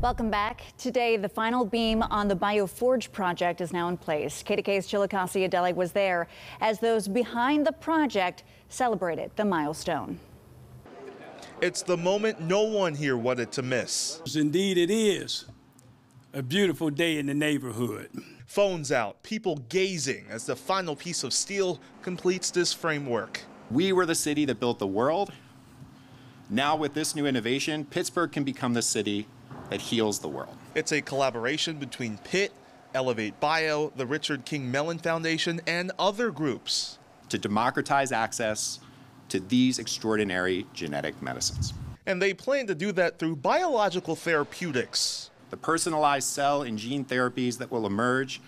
Welcome back. Today, the final beam on the BioForge project is now in place. KDKA's Chileaski Adele was there as those behind the project celebrated the milestone. It's the moment no one here wanted to miss. Indeed, it is a beautiful day in the neighborhood. Phones out, people gazing as the final piece of steel completes this framework. We were the city that built the world. Now, with this new innovation, Pittsburgh can become the city that heals the world. It's a collaboration between Pitt, Elevate Bio, the Richard King Mellon Foundation, and other groups to democratize access to these extraordinary genetic medicines. And they plan to do that through biological therapeutics. The personalized cell and gene therapies that will emerge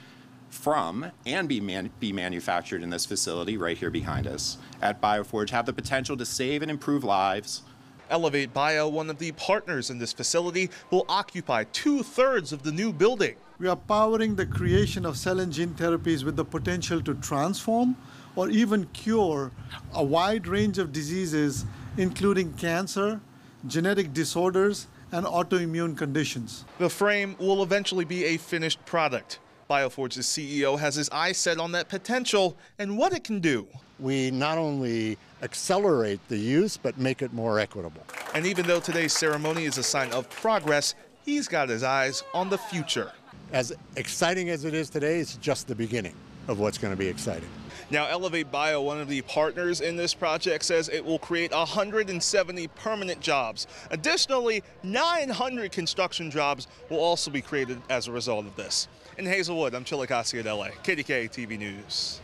from and be, man be manufactured in this facility right here behind us at BioForge have the potential to save and improve lives Elevate Bio, one of the partners in this facility, will occupy two thirds of the new building. We are powering the creation of cell and gene therapies with the potential to transform or even cure a wide range of diseases, including cancer, genetic disorders, and autoimmune conditions. The frame will eventually be a finished product. BioForge's CEO has his eyes set on that potential and what it can do. We not only accelerate the use, but make it more equitable. And even though today's ceremony is a sign of progress, he's got his eyes on the future. As exciting as it is today, it's just the beginning of what's going to be exciting. Now, Elevate Bio, one of the partners in this project, says it will create 170 permanent jobs. Additionally, 900 construction jobs will also be created as a result of this. In Hazelwood, I'm Chileaski Adele, KDKA TV News.